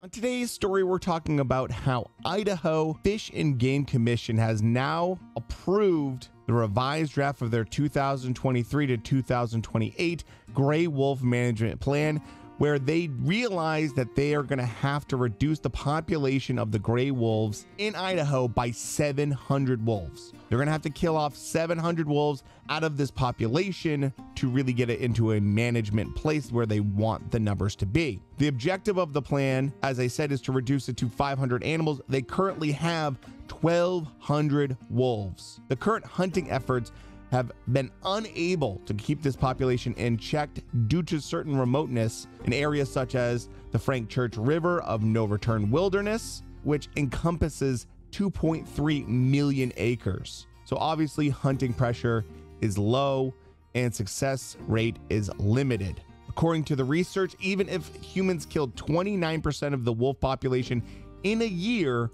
On today's story, we're talking about how Idaho Fish and Game Commission has now approved the revised draft of their 2023 to 2028 gray wolf management plan, where they realize that they are going to have to reduce the population of the gray wolves in Idaho by 700 wolves. They're going to have to kill off 700 wolves out of this population to really get it into a management place where they want the numbers to be. The objective of the plan, as I said, is to reduce it to 500 animals. They currently have 1,200 wolves. The current hunting efforts have been unable to keep this population in check due to certain remoteness in areas such as the Frank Church River of No Return Wilderness, which encompasses 2.3 million acres. So obviously, hunting pressure is low and success rate is limited. According to the research, even if humans killed 29% of the wolf population in a year,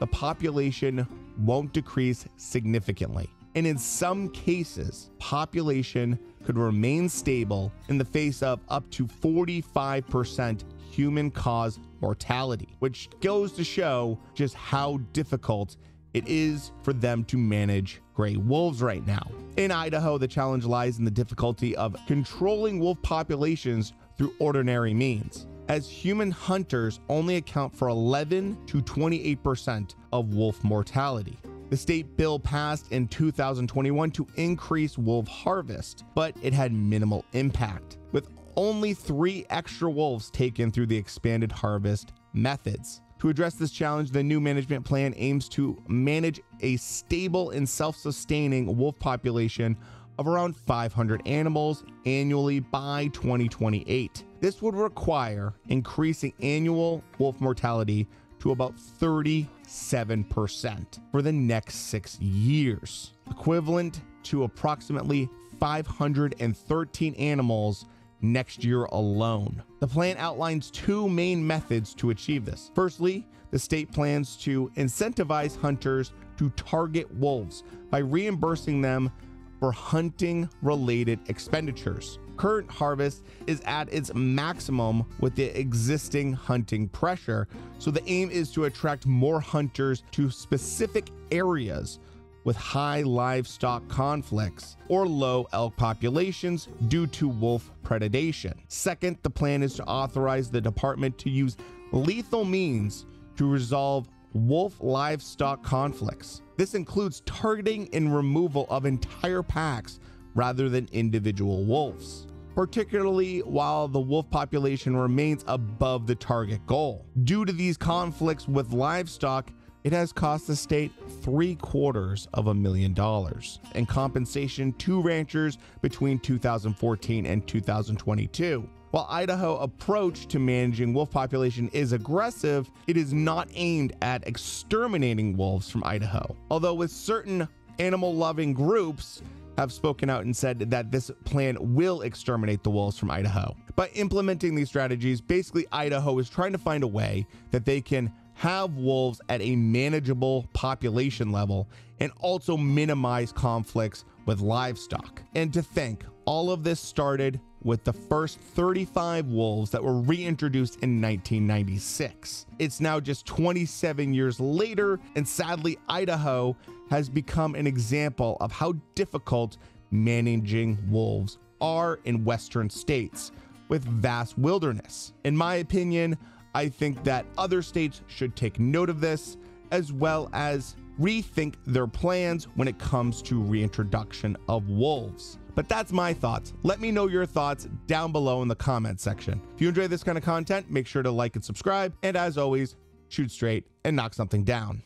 the population won't decrease significantly and in some cases, population could remain stable in the face of up to 45% human caused mortality, which goes to show just how difficult it is for them to manage gray wolves right now. In Idaho, the challenge lies in the difficulty of controlling wolf populations through ordinary means, as human hunters only account for 11 to 28% of wolf mortality. The state bill passed in 2021 to increase wolf harvest, but it had minimal impact, with only three extra wolves taken through the expanded harvest methods. To address this challenge, the new management plan aims to manage a stable and self sustaining wolf population of around 500 animals annually by 2028. This would require increasing annual wolf mortality to about 37% for the next six years, equivalent to approximately 513 animals next year alone. The plan outlines two main methods to achieve this. Firstly, the state plans to incentivize hunters to target wolves by reimbursing them for hunting related expenditures current harvest is at its maximum with the existing hunting pressure. So the aim is to attract more hunters to specific areas with high livestock conflicts or low elk populations due to wolf predation. Second, the plan is to authorize the department to use lethal means to resolve wolf livestock conflicts. This includes targeting and removal of entire packs rather than individual wolves particularly while the wolf population remains above the target goal. Due to these conflicts with livestock, it has cost the state three quarters of a million dollars in compensation to ranchers between 2014 and 2022. While Idaho approach to managing wolf population is aggressive, it is not aimed at exterminating wolves from Idaho. Although with certain animal loving groups, have spoken out and said that this plan will exterminate the wolves from Idaho. By implementing these strategies, basically, Idaho is trying to find a way that they can have wolves at a manageable population level and also minimize conflicts with livestock. And to think, all of this started with the first 35 wolves that were reintroduced in 1996. It's now just 27 years later, and sadly, Idaho has become an example of how difficult managing wolves are in Western states with vast wilderness. In my opinion, I think that other states should take note of this as well as rethink their plans when it comes to reintroduction of wolves. But that's my thoughts. Let me know your thoughts down below in the comment section. If you enjoy this kind of content, make sure to like and subscribe. And as always, shoot straight and knock something down.